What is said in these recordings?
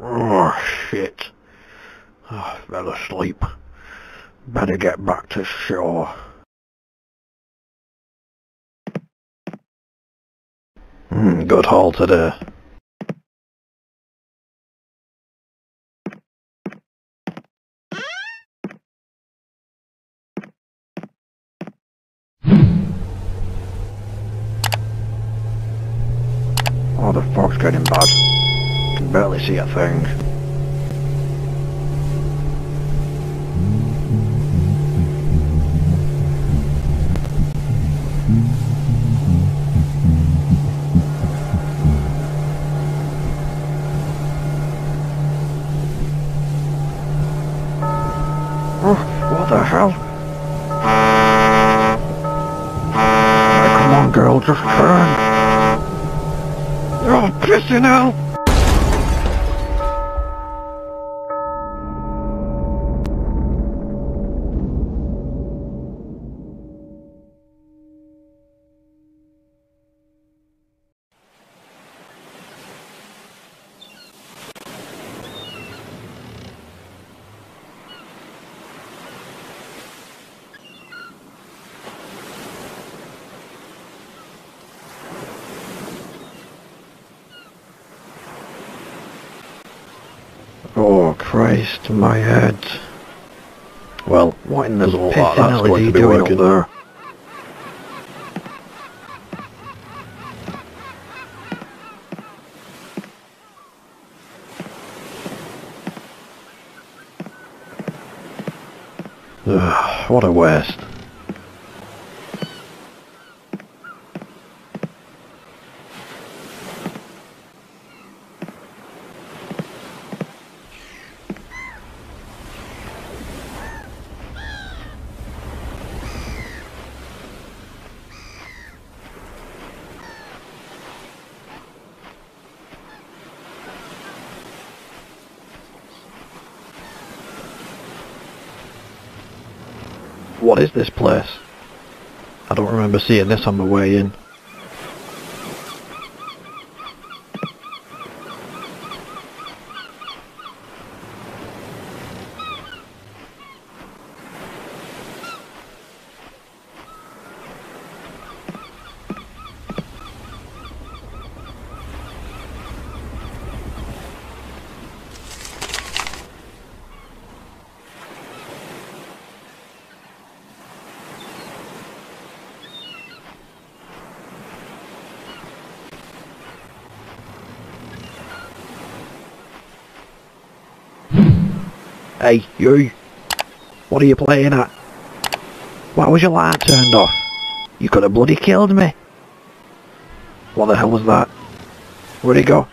Oh, shit. Oh, fell asleep. Better get back to shore. Hmm, good haul today. Oh, the fog's getting bad. Can barely see a thing. Oh, what the hell? Oh, come on, girl, just turn. Oh, pissing hell! Oh, Christ, my head. Well, what in the pissing like that's going to be doing working. up there? Ugh, what a waste. What is this place? I don't remember seeing this on my way in. Hey, you! What are you playing at? Why was your light turned off? You could have bloody killed me. What the hell was that? Where'd he go?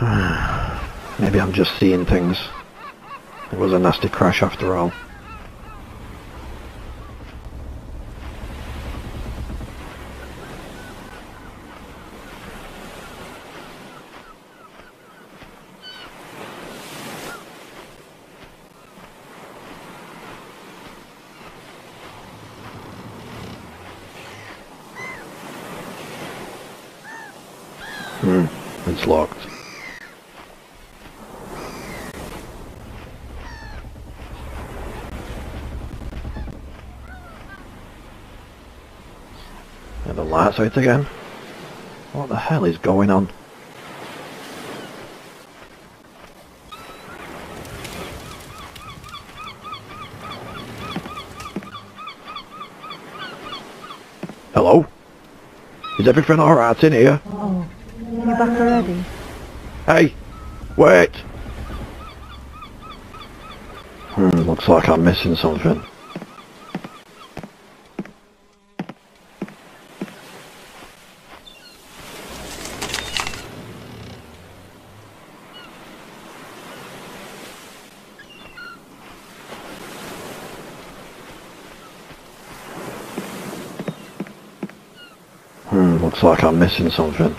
Maybe I'm just seeing things. It was a nasty crash after all. Hmm, it's locked. And the lights out again? What the hell is going on? Hello? Is everything alright in here? Oh, you back already? Hey, wait. Hmm, looks like I'm missing something. Hmm, looks like I'm missing something.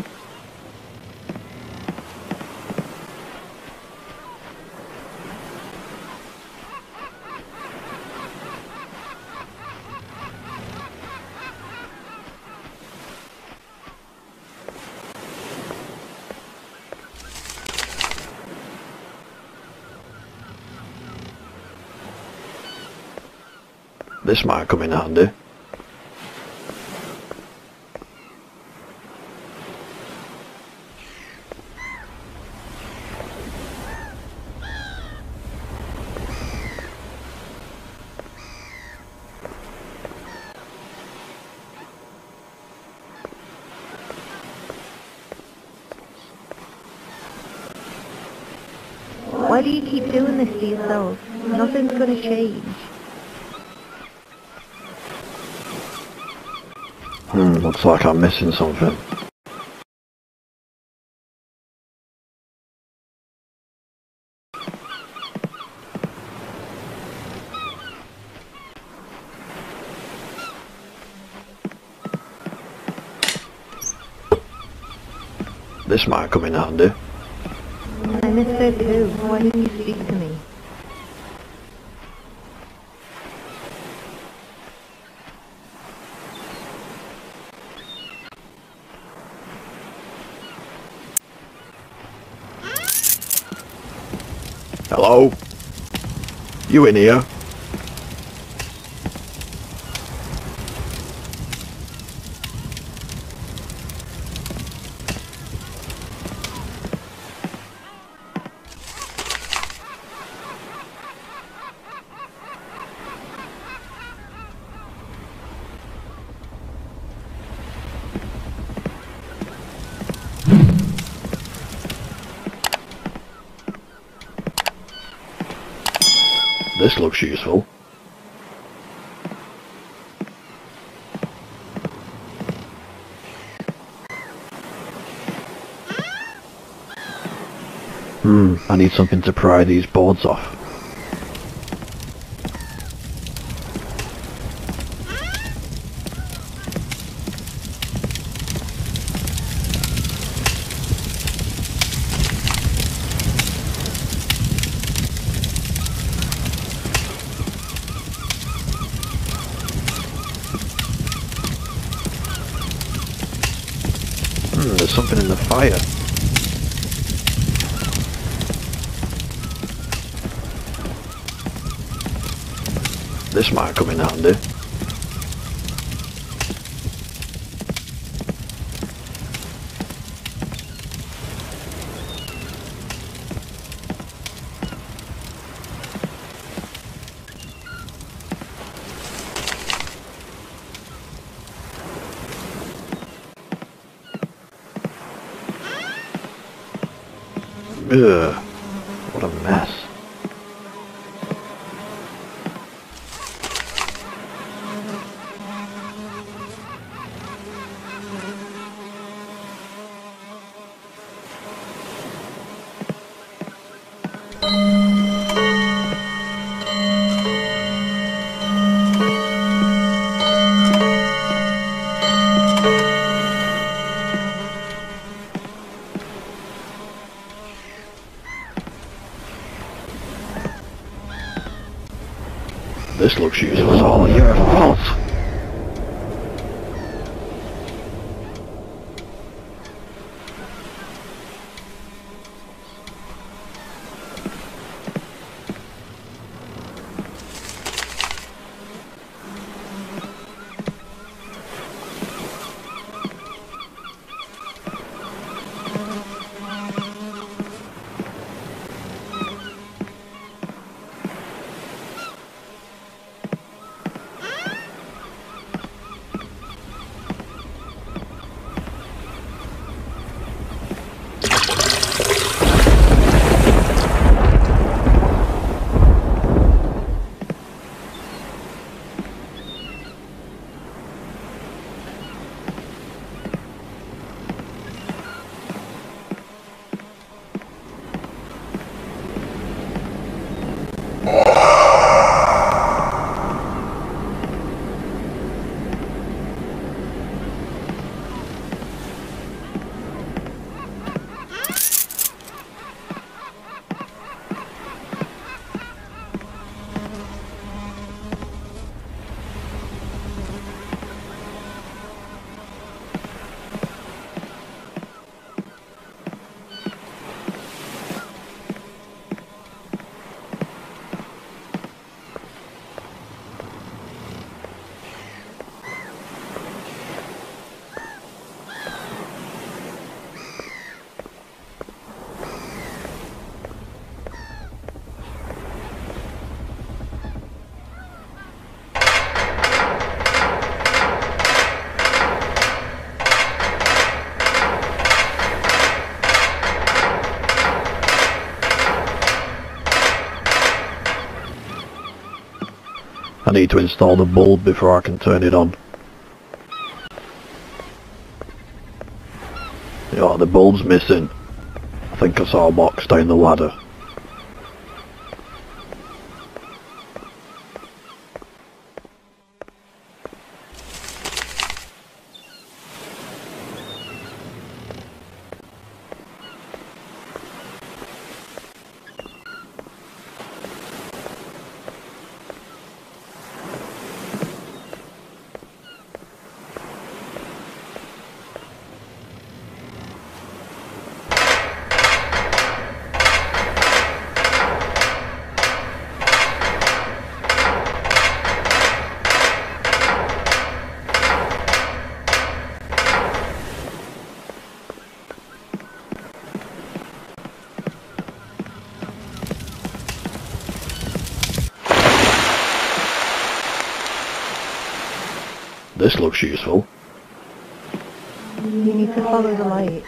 This might come in handy. Why do you keep doing this to yourself? Nothing's gonna change. Hmm, looks like I'm missing something. This might come in handy. I missed her too. Why didn't you speak to me? Hello? You in here? This looks useful. Hmm, I need something to pry these boards off. Hmm, there's something in the fire. This might come in handy. Ugh, what a mess. This looks useful. It's all your fault. Need to install the bulb before I can turn it on. Yeah, the bulb's missing. I think I saw a box down the ladder. This looks useful. You need to follow the light.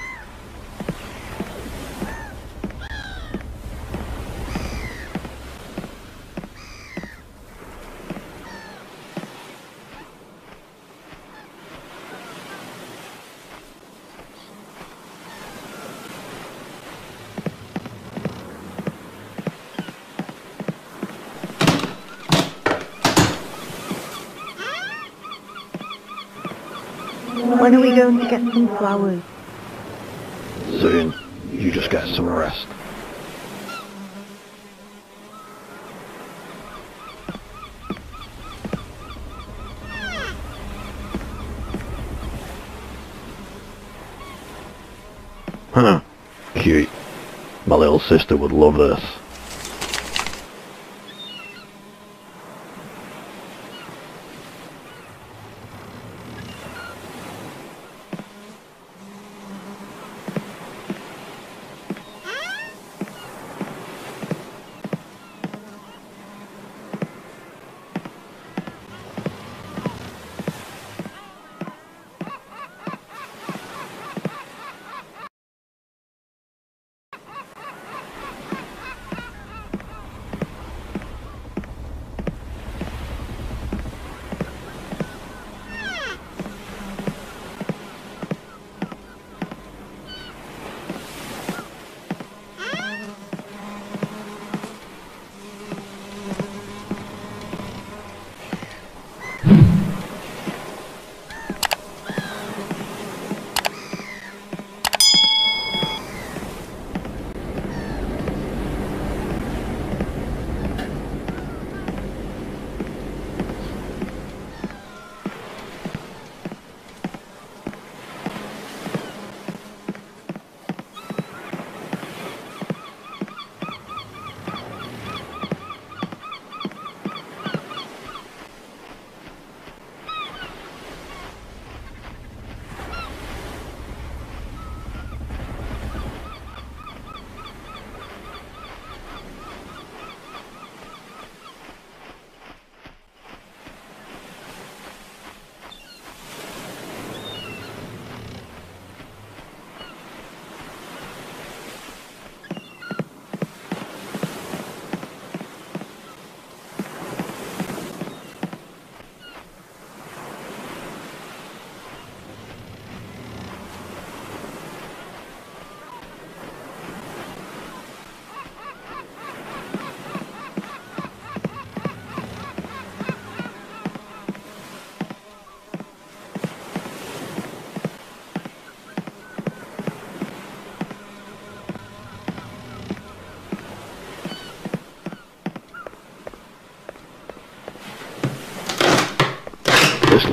When are we going to get some flowers? Soon, you just get some rest. Huh. Cute. My little sister would love this.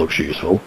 Looks useful.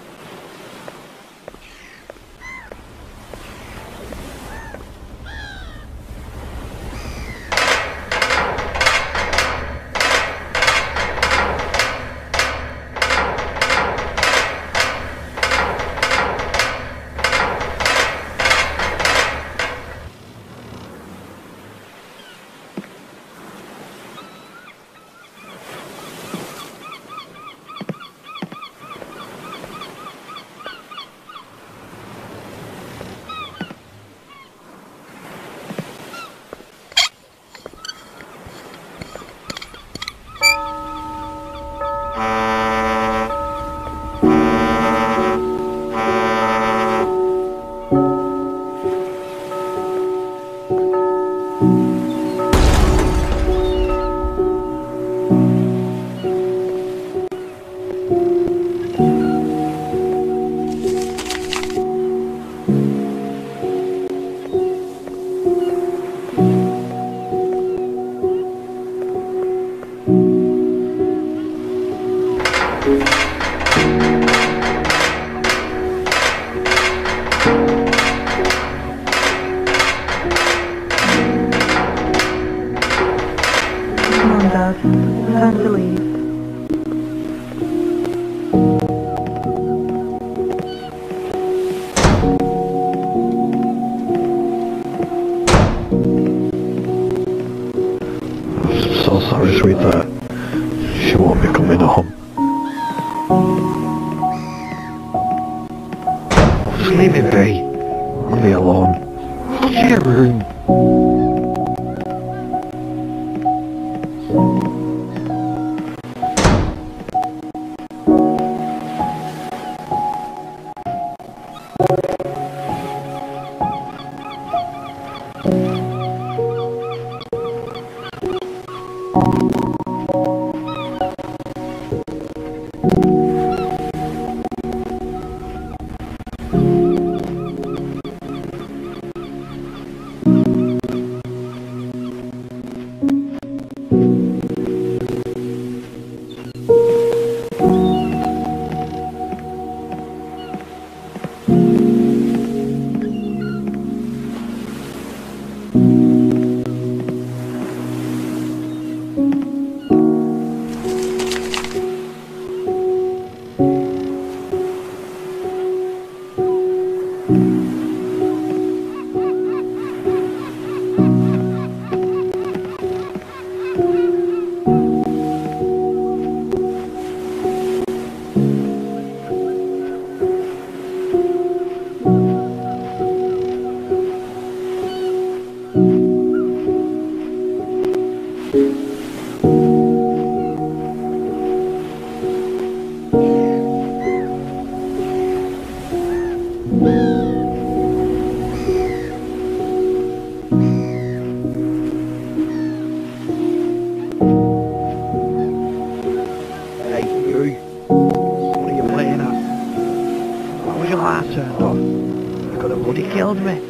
Why was